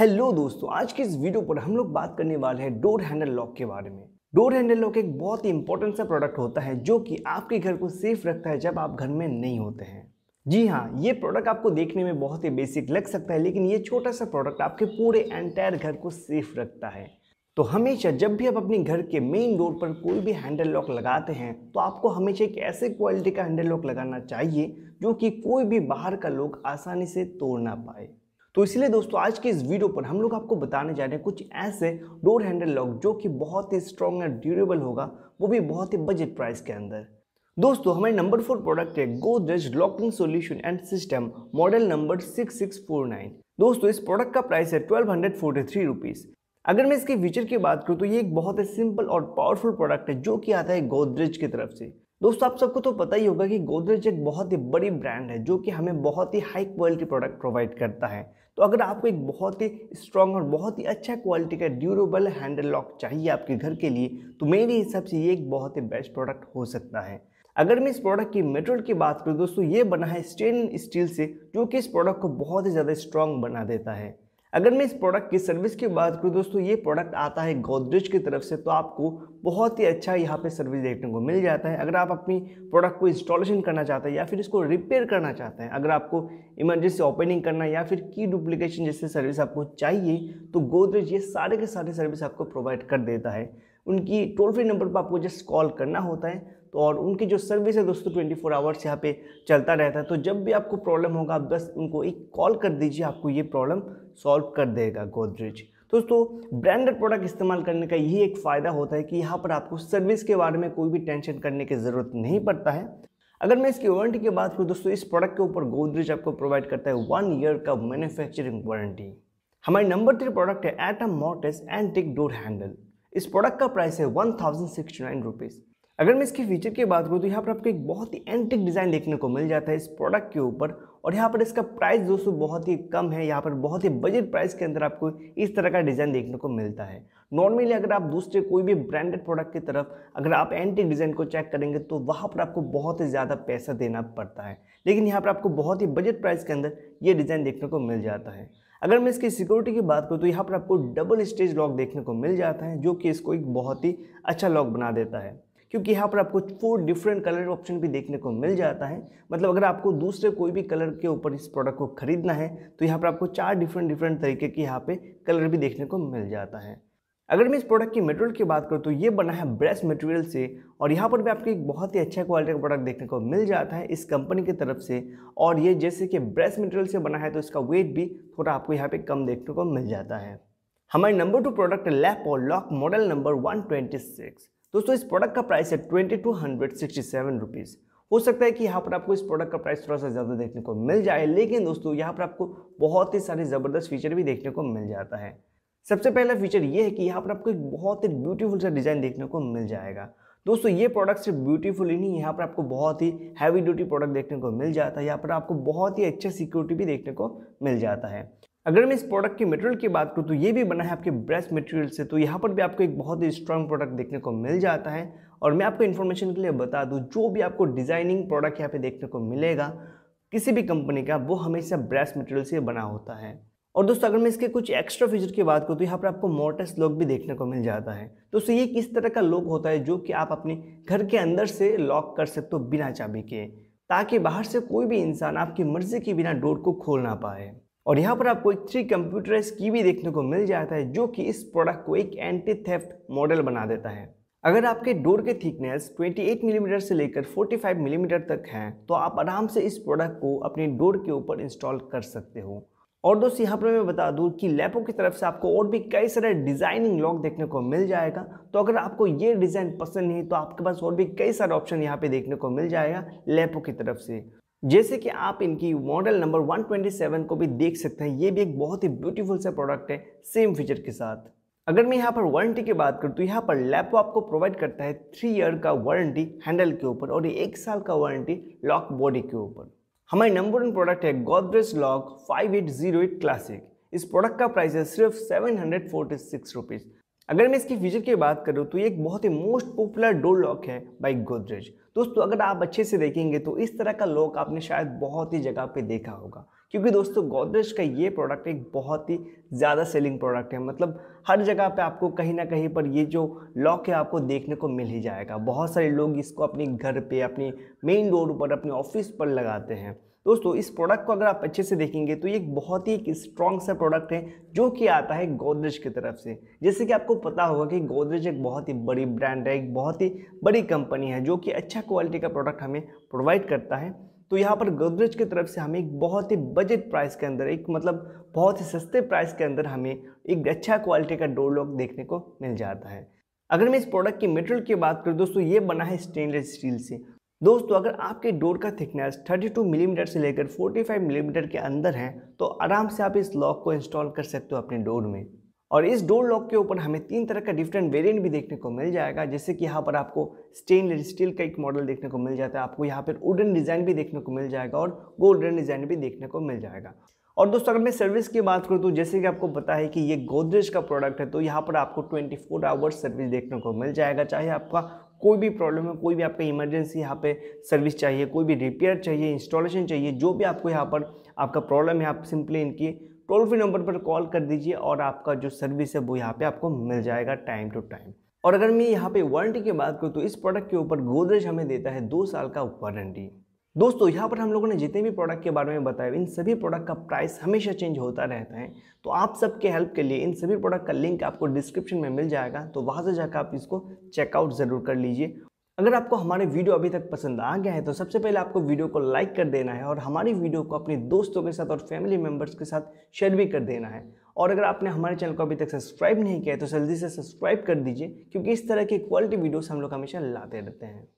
Hello दोस्तों, आज की इस वीडियो पर हम लोग बात करने वाले हैं डोर हैंडल लॉक के बारे में। डोर हैंडल लॉक एक बहुत ही इंपॉर्टेंट सा प्रोडक्ट होता है जो कि आपके घर को सेफ़ रखता है जब आप घर में नहीं होते हैं। जी हाँ ये प्रोडक्ट आपको देखने में बहुत ही बेसिक लग सकता है, लेकिन ये छोटा सा प्रोडक्ट आपके पूरे एंटायर घर को सेफ़ रखता है। तो हमेशा जब भी आप अपने घर के मेन डोर पर कोई भी हैंडल लॉक लगाते हैं तो आपको हमेशा एक ऐसे क्वालिटी का हैंडल लॉक लगाना चाहिए जो कि कोई भी बाहर का लोग आसानी से तोड़ ना पाए। तो इसलिए दोस्तों, आज के इस वीडियो पर हम लोग आपको बताने जा रहे हैं कुछ ऐसे डोर हैंडल लॉक जो कि बहुत ही स्ट्रॉन्ग एंड ड्यूरेबल होगा, वो भी बहुत ही बजट प्राइस के अंदर। दोस्तों, हमारे नंबर फोर प्रोडक्ट है Godrej locking solution and system model number six six four nine दोस्तों, इस प्रोडक्ट का प्राइस है twelve hundred forty three rupees अगर मैं इसके फीचर की बात करूँ तो ये एक बहुत ही सिंपल और पावरफुल प्रोडक्ट है जो कि आता है गोदरेज की तरफ़ से। दोस्तों, आप सबको तो पता ही होगा कि गोदरेज एक बहुत ही बड़ी ब्रांड है, जो कि हमें बहुत ही हाई क्वालिटी प्रोडक्ट प्रोवाइड करता है। तो अगर आपको एक बहुत ही स्ट्रॉन्ग और बहुत ही अच्छा क्वालिटी का ड्यूरेबल हैंडल लॉक चाहिए आपके घर के लिए तो मेरे हिसाब से ये एक बहुत ही बेस्ट प्रोडक्ट हो सकता है। अगर मैं इस प्रोडक्ट की मेटेरियल की बात करूँ, दोस्तों, ये बना है स्टेन स्टील से, जो कि इस प्रोडक्ट को बहुत ही ज़्यादा स्ट्रॉन्ग बना देता है। अगर मैं इस प्रोडक्ट की सर्विस की बात करूँ दोस्तों, ये प्रोडक्ट आता है गोदरेज की तरफ़ से तो आपको बहुत ही अच्छा यहाँ पे सर्विस देखने को मिल जाता है। अगर आप अपनी प्रोडक्ट को इंस्टॉलेशन करना चाहते हैं या फिर इसको रिपेयर करना चाहते हैं, अगर आपको इमरजेंसी ओपनिंग करना या फिर की डुप्लीकेशन जैसे सर्विस आपको चाहिए तो गोदरेज ये सारे के सारे सर्विस आपको प्रोवाइड कर देता है। उनकी टोल फ्री नंबर पर आपको जस्ट कॉल करना होता है। तो और उनकी जो सर्विस है दोस्तों ट्वेंटी फोर आवर्स यहाँ पे चलता रहता है। तो जब भी आपको प्रॉब्लम होगा, आप बस उनको एक कॉल कर दीजिए, आपको ये प्रॉब्लम सॉल्व कर देगा गोदरेज दोस्तों ब्रांडेड प्रोडक्ट इस्तेमाल करने का यही एक फ़ायदा होता है कि यहाँ पर आपको सर्विस के बारे में कोई भी टेंशन करने की ज़रूरत नहीं पड़ता है। अगर मैं इसकी वारंटी की बात करूँ, दोस्तों, इस प्रोडक्ट के ऊपर गोदरेज आपको प्रोवाइड करता है वन ईयर का मैन्युफैक्चरिंग वारंटी हमारी नंबर थ्री प्रोडक्ट है atom mortise antique door handle इस प्रोडक्ट का प्राइस है one thousand sixty nine rupees अगर मैं इसके फीचर की बात करूँ तो यहाँ पर आपको एक बहुत ही एंटिक डिज़ाइन देखने को मिल जाता है इस प्रोडक्ट के ऊपर। और यहाँ पर इसका प्राइस दोस्तों बहुत ही कम है। यहाँ पर बहुत ही बजट प्राइस के अंदर आपको इस तरह का डिज़ाइन देखने को मिलता है। नॉर्मली अगर आप दूसरे कोई भी ब्रांडेड प्रोडक्ट की तरफ़ अगर आप एंटिक डिज़ाइन को चेक करेंगे तो वहाँ पर आपको बहुत ही ज़्यादा पैसा देना पड़ता है। लेकिन यहाँ पर आपको बहुत ही बजट प्राइस के अंदर ये डिज़ाइन देखने को मिल जाता है। अगर मैं इसकी सिक्योरिटी की बात करूँ तो यहाँ पर आपको डबल स्टेज लॉक देखने को मिल जाता है, जो कि इसको एक बहुत ही अच्छा लॉक बना देता है। क्योंकि यहाँ पर आपको फोर डिफरेंट कलर ऑप्शन भी देखने को मिल जाता है। मतलब अगर आपको दूसरे कोई भी कलर के ऊपर इस प्रोडक्ट को खरीदना है तो यहाँ पर आपको चार डिफरेंट डिफरेंट तरीके के यहाँ पे कलर भी देखने को मिल जाता है। अगर मैं इस प्रोडक्ट की मटेरियल की बात करूँ तो ये बना है ब्रेस मटेरियल से, और यहाँ पर भी आपको एक बहुत ही अच्छा क्वालिटी का प्रोडक्ट देखने को मिल जाता है इस कंपनी की तरफ़ से। और ये जैसे कि ब्रेस मटेरियल से बना है तो इसका वेट भी थोड़ा आपको यहाँ पे कम देखने को मिल जाता है। हमारे नंबर टू प्रोडक्ट लैप और लॉक मॉडल नंबर 126 दोस्तों, इस प्रोडक्ट का प्राइस है twenty two hundred sixty seven rupees हो सकता है कि यहाँ पर आपको इस प्रोडक्ट का प्राइस थोड़ा सा ज़्यादा देखने को मिल जाए, लेकिन दोस्तों, यहाँ पर आपको बहुत ही सारे ज़बरदस्त फीचर भी देखने को मिल जाता है। सबसे पहला फीचर ये है कि यहाँ पर आपको एक बहुत ही ब्यूटीफुल सा डिज़ाइन देखने को मिल जाएगा। दोस्तों, ये प्रोडक्ट सिर्फ़ ब्यूटीफुल ही नहीं, यहाँ पर आपको बहुत ही हैवी ड्यूटी प्रोडक्ट देखने को मिल जाता है, यहाँ पर आपको बहुत ही अच्छा सिक्योरिटी भी देखने को मिल जाता है। अगर मैं इस प्रोडक्ट की मटेरियल की बात करूँ तो ये भी बना है आपके ब्रेस्ट मटेरियल से। तो यहाँ पर भी आपको एक बहुत ही स्ट्रॉन्ग प्रोडक्ट देखने को मिल जाता है। और मैं आपको इन्फॉर्मेशन के लिए बता दूँ, जो भी आपको डिज़ाइनिंग प्रोडक्ट यहाँ पे देखने को मिलेगा, किसी भी कंपनी का, वो हमेशा ब्रेस्ट मटेरियल से बना होता है। और दोस्तों, अगर मैं इसके कुछ एक्स्ट्रा फीचर की बात करूँ तो यहाँ पर आपको मोटस लॉक भी देखने को मिल जाता है। तो दोस्तों ये किस तरह का लॉक होता है, जो कि आप अपने घर के अंदर से लॉक कर सकते हो बिना चाबी के, ताकि बाहर से कोई भी इंसान आपकी मर्ज़ी के बिना डोर को खोल ना पाए। और यहाँ पर आपको एक थ्री कंप्यूटराइज की भी देखने को मिल जाता है, जो कि इस प्रोडक्ट को एक एंटी थेफ्ट मॉडल बना देता है। अगर आपके डोर के थिकनेस 28 मिलीमीटर mm से लेकर 45 मिलीमीटर mm तक हैं तो आप आराम से इस प्रोडक्ट को अपने डोर के ऊपर इंस्टॉल कर सकते हो। और दोस्तों, यहाँ पर मैं बता दूँ कि लैपो की तरफ़ से आपको और भी कई सारे डिज़ाइनिंग लॉक देखने को मिल जाएगा। तो अगर आपको ये डिज़ाइन पसंद नहीं तो आपके पास और भी कई सारे ऑप्शन यहाँ पे देखने को मिल जाएगा लैपो की तरफ़ से। जैसे कि आप इनकी मॉडल नंबर 127 को भी देख सकते हैं, ये भी एक बहुत ही ब्यूटीफुल सा प्रोडक्ट है सेम फीचर के साथ। अगर मैं यहाँ पर वारंटी की बात करूँ तो यहाँ पर लैपो आपको प्रोवाइड करता है थ्री ईयर का वारंटी हैंडल के ऊपर और एक साल का वारंटी लॉक बॉडी के ऊपर। हमारी नंबर वन प्रोडक्ट है Godrej lock five eight zero eight classic इस प्रोडक्ट का प्राइस है सिर्फ़ seven hundred forty six rupees अगर मैं इसकी फीचर की बात करूँ तो ये एक बहुत ही मोस्ट पॉपुलर डोर लॉक है बाई गोदरेज दोस्तों, अगर आप अच्छे से देखेंगे तो इस तरह का लॉक आपने शायद बहुत ही जगह पे देखा होगा। क्योंकि दोस्तों, गोदरेज का ये प्रोडक्ट एक बहुत ही ज़्यादा सेलिंग प्रोडक्ट है। मतलब हर जगह पे आपको कहीं ना कहीं पर ये जो लॉक है, आपको देखने को मिल ही जाएगा। बहुत सारे लोग इसको अपने घर पे, अपनी मेन डोर पर, अपने ऑफ़िस पर लगाते हैं। दोस्तों, इस प्रोडक्ट को अगर आप अच्छे से देखेंगे तो ये एक बहुत ही एक स्ट्रॉन्ग सा प्रोडक्ट है, जो कि आता है गोदरेज की तरफ़ से। जैसे कि आपको पता होगा कि गोदरेज एक बहुत ही बड़ी ब्रांड है, एक बहुत ही बड़ी कंपनी है, जो कि अच्छा क्वालिटी का प्रोडक्ट हमें प्रोवाइड करता है। तो यहाँ पर गोदरेज की तरफ़ से हमें एक बहुत ही बजट प्राइस के अंदर, एक मतलब बहुत ही सस्ते प्राइस के अंदर हमें एक अच्छा क्वालिटी का डोर लॉक देखने को मिल जाता है। अगर मैं इस प्रोडक्ट की मटेरियल की बात करूँ, दोस्तों, ये बना है स्टेनलेस स्टील से। दोस्तों, अगर आपके डोर का थिकनेस 32 मिलीमीटर mm से लेकर 45 मिलीमीटर mm के अंदर है तो आराम से आप इस लॉक को इंस्टॉल कर सकते हो अपने डोर में। और इस डोर लॉक के ऊपर हमें तीन तरह का डिफरेंट वेरिएंट भी देखने को मिल जाएगा। जैसे कि यहाँ पर आपको स्टेनलेस स्टील का एक मॉडल देखने को मिल जाता है। आपको यहाँ पर वुडन डिज़ाइन भी देखने को मिल जाएगा और गोल्डन डिज़ाइन भी देखने को मिल जाएगा। और दोस्तों, अगर मैं सर्विस की बात करूँ तो जैसे कि आपको पता है कि ये गोदरेज का प्रोडक्ट है तो यहाँ पर आपको 24 फोर आवर्स सर्विस देखने को मिल जाएगा। चाहे आपका कोई भी प्रॉब्लम है, कोई भी आपका इमरजेंसी यहाँ पे सर्विस चाहिए, कोई भी रिपेयर चाहिए इंस्टॉलेशन चाहिए, जो भी आपको यहाँ पर आपका प्रॉब्लम है, आप सिंपली इनकी टोल फ्री नंबर पर कॉल कर दीजिए और आपका जो सर्विस है वो यहाँ पे आपको मिल जाएगा टाइम टू टाइम। और अगर मैं यहाँ पे वारंटी की बात करूँ तो इस प्रोडक्ट के ऊपर गोदरेज हमें देता है दो साल का वारंटी। दोस्तों, यहाँ पर हम लोगों ने जितने भी प्रोडक्ट के बारे में बताया, इन सभी प्रोडक्ट का प्राइस हमेशा चेंज होता रहता है। तो आप सबके हेल्प के लिए इन सभी प्रोडक्ट का लिंक आपको डिस्क्रिप्शन में मिल जाएगा तो वहाँ से जाकर आप इसको चेकआउट ज़रूर कर लीजिए। अगर आपको हमारे वीडियो अभी तक पसंद आ गया है तो सबसे पहले आपको वीडियो को लाइक कर देना है और हमारी वीडियो को अपने दोस्तों के साथ और फैमिली मेंबर्स के साथ शेयर भी कर देना है। और अगर आपने हमारे चैनल को अभी तक सब्सक्राइब नहीं किया है तो जल्दी से सब्सक्राइब कर दीजिए, क्योंकि इस तरह की क्वालिटी वीडियोस हम लोग हमेशा लाते रहते हैं।